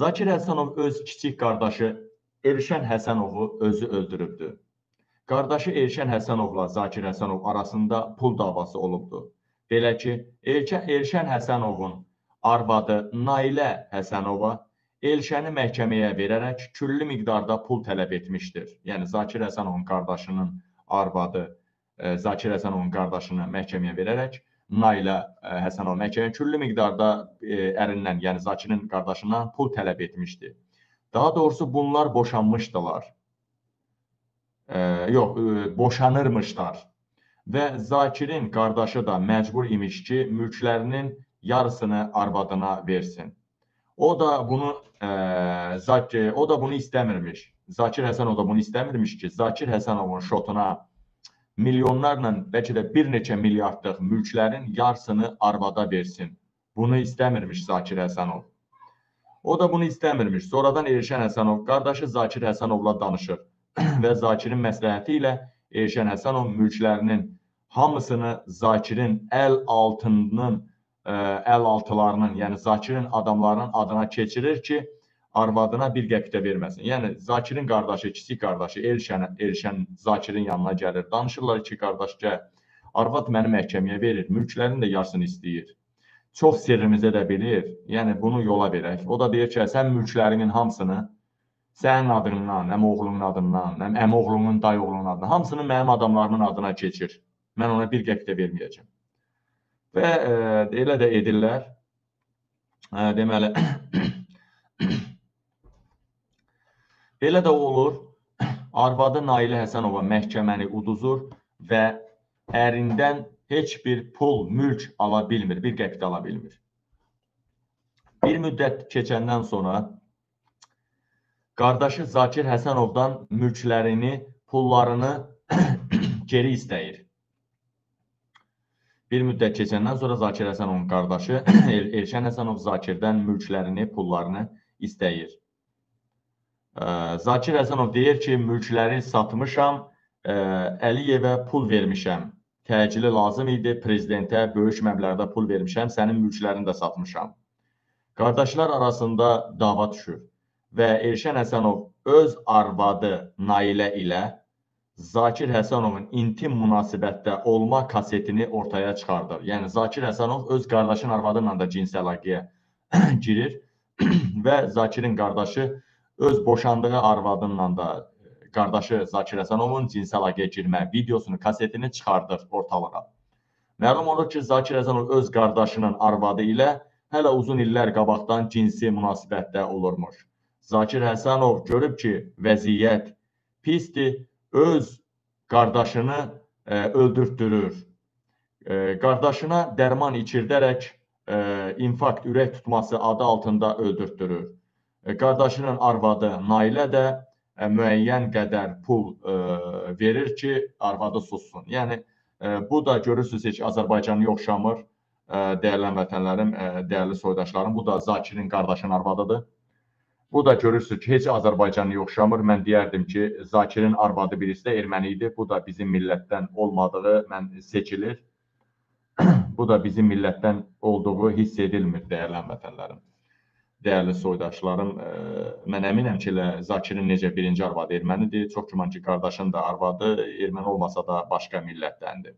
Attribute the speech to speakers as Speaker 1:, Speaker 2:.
Speaker 1: Zakir Həsənov öz kiçik qardaşı Elşən Həsənovu özü öldürübdü. Qardaşı Elşən Həsənovla Zakir Həsənov arasında pul davası olubdu. Belə ki, Elşən, Həsənovun arvadı Nailə Həsənova Elşəni məhkəməyə verərək küllü miqdarda pul tələb etmişdir. Yəni Zakir Həsənovun qardaşının arvadı e, Zakir Həsənovun qardaşını məhkəməyə verərək Nailə e, Həsənov məhkəməyə küllü miqdarda e, ərindən, yəni Zakirin qardaşından pul tələb etmişdi. Daha doğrusu bunlar boşanmışdılar. E, yox, e, boşanırmışlar. Və Zakirin qardaşı da məcbur imiş ki, mülklərinin yarısını arvadına versin. O da bunu e, Zakir, o da bunu istəmirmiş. Zakir Həsənov da bunu istəmirmiş ki, Zakir Həsənovun şotuna milyonlarla, bəlkə də bir neçə milyardlıq mülklərin yarısını arvada versin. Bunu istəmirmiş Zakir Həsənov. O da bunu istəmirmiş. Sonradan Elşən Həsənov qardaşı Zakir Həsənovla danışır və Zakirin məsləhəti ilə Elşən Həsənov mülklərinin hamısını Zakirin əl altının ə, əl altılarının, yəni Zakirin adamlarının adına keçirir ki, arvadına bir qəpik də verməsin. Yəni Zakirin qardaşı, kiçik qardaşı Elşən, Elşən Zakirin yanına gəlir. Danışırlar ki, qardaş gəl. Arvad məni məhkəməyə verir, mülklərin də yarısını istəyir. Çox sirrimizə də bilir. Yəni bunu yola verək. O da deyir ki, sən mülklərinin hamısını sənin adından, həm oğlunun adından, həm əmioğlunun, dayıoğlunun adından, hamısını mənim adamlarımın adına keçir. Mən ona bir qəpik də verməyəcəm. Və e, elə də edirlər. E, deməli Belə də olur, arvadı Nailə Həsənova məhkəməni uduzur və ərindən heç bir pul, mülk ala bilmir, bir qəpik ala bilmir. Bir müddət keçəndən sonra qardaşı Zakir Həsənovdan mülklərini, pullarını geri istəyir. Bir müddət keçəndən sonra Zakir Həsənovun qardaşı Elşən Həsənov Zakirdən mülklərini, pullarını istəyir. Zakir Həsənov deyir ki, mülkləri satmışam, Əliyevə pul vermişəm. Təcili lazım idi, prezidentə böyük məbləğdə pul vermişəm, sənin mülklərini də satmışam. Qardaşlar arasında dava düşür və Elşən Həsənov öz arvadı Nailə ilə Zakir Həsənovun intim münasibətdə olma kasetini ortaya çıxardır. Yəni Zakir Həsənov öz qardaşının arvadı ilə də cinsi əlaqəyə girir və Zakirin qardaşı öz boşandığı arvadınla da e, qardaşı Zakir Həsənovun cinsi əlaqəyə girmə videosunu, kasetini çıxardır ortalığa. Məlum olur ki, Zakir Həsənov öz qardaşının arvadı ilə hələ uzun illər qabaqdan cinsi münasibətdə olurmuş. Zakir Həsənov görüb ki, vəziyyət pisdir, öz qardaşını e, öldürtdürür. E, qardaşına dərman içirdərək e, infarkt, ürək tutması adı altında öldürtdürür. E, qardaşının arvadı Nailə də e, müəyyən qədər pul e, verir ki, arvadı sussun. Yəni bu da görürsüz heç Azərbaycanı oxşamır. Dəyərli vətənlərim, dəyərli soydaşlarım, bu da Zakirin qardaşının arvadıdır. Bu da görürsüz ki, heç Azərbaycanı oxşamır. Mən deyərdim ki, Zakirin arvadı birisi də erməni idi. Bu da bizim millətdən olmadığı mən seçilir. bu da bizim millətdən olduğu hiss edilmir dəyərli vətənlərim dəyərli soydaşlarım, e, mən əminəm ki, elə Zakirin necə birinci arvadı ermənidir. Çox güman ki, qardaşın da arvadı erməni olmasa da başqa millətdəndir.